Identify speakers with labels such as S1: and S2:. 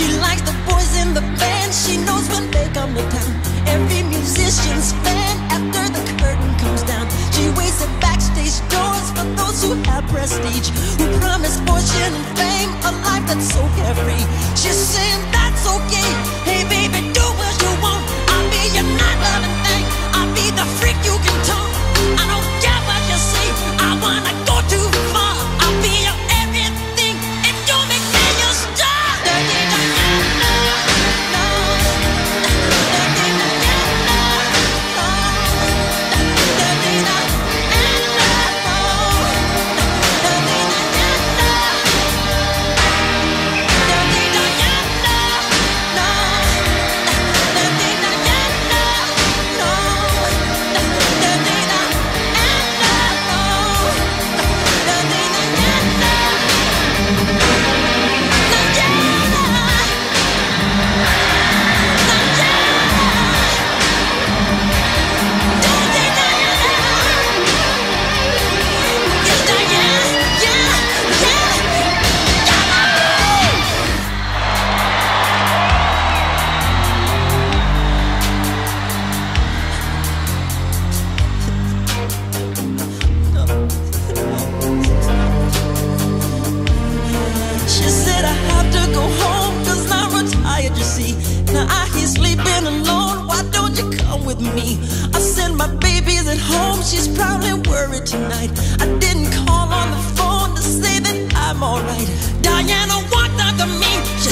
S1: She likes the boys in the band. She knows when they come to town. Every musician's fan after the curtain comes down. She waits at backstage doors for those who have prestige, who promise fortune and fame, a life that's so carefree. She's saying that's all. Me. I said my baby's at home, she's probably worried tonight. I didn't call on the phone to say that I'm alright. Diana walked up to me, she